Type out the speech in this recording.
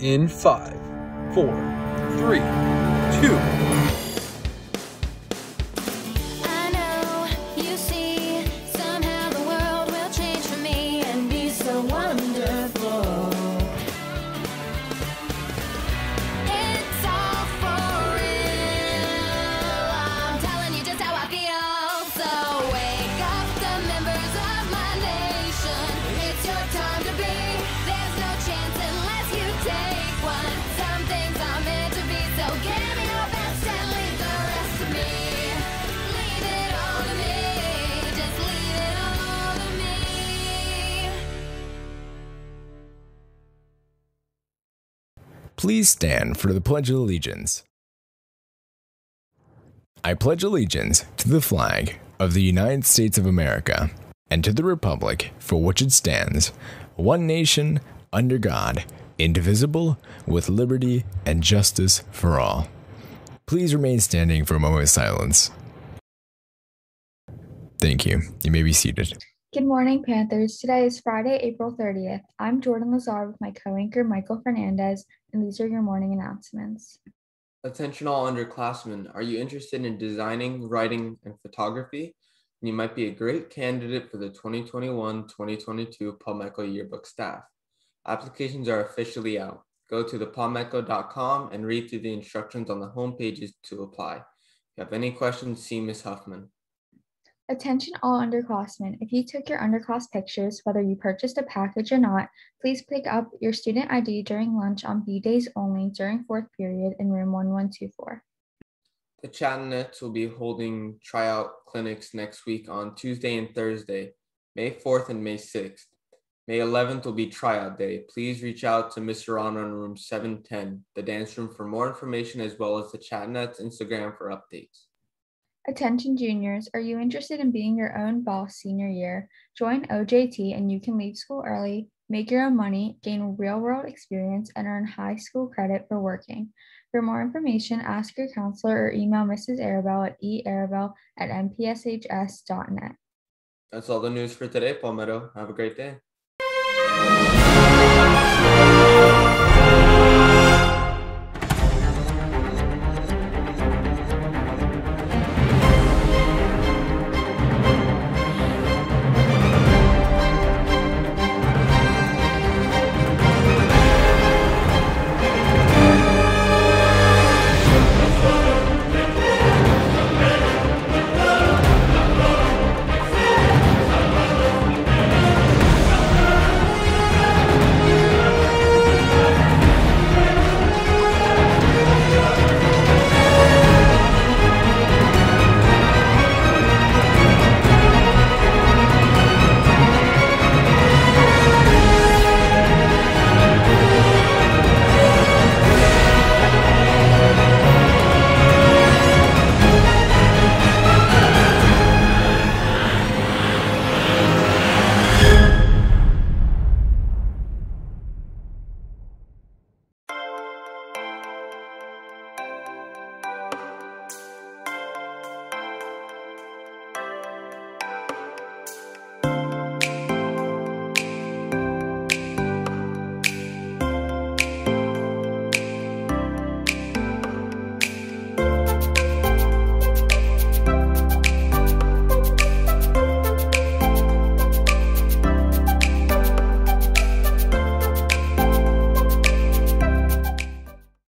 in five, four, three, two. Please stand for the Pledge of Allegiance. I pledge allegiance to the flag of the United States of America and to the Republic for which it stands, one nation, under God, indivisible, with liberty and justice for all. Please remain standing for a moment of silence. Thank you. You may be seated. Good morning, Panthers. Today is Friday, April 30th. I'm Jordan Lazar with my co anchor, Michael Fernandez, and these are your morning announcements. Attention all underclassmen, are you interested in designing, writing, and photography? You might be a great candidate for the 2021-2022 Palmetto Yearbook staff. Applications are officially out. Go to thepalmetto.com and read through the instructions on the home pages to apply. If you have any questions, see Ms. Huffman. Attention, all underclassmen. If you took your underclass pictures, whether you purchased a package or not, please pick up your student ID during lunch on B days only during fourth period in room 1124. The Chattanets will be holding tryout clinics next week on Tuesday and Thursday, May 4th and May 6th. May 11th will be tryout day. Please reach out to Ms. Serrano in room 710, the dance room, for more information as well as the Chattanets Instagram for updates. Attention, juniors. Are you interested in being your own boss senior year? Join OJT and you can leave school early, make your own money, gain real world experience, and earn high school credit for working. For more information, ask your counselor or email Mrs. Arabelle at earabelle at mpshs.net. That's all the news for today, Palmetto. Have a great day.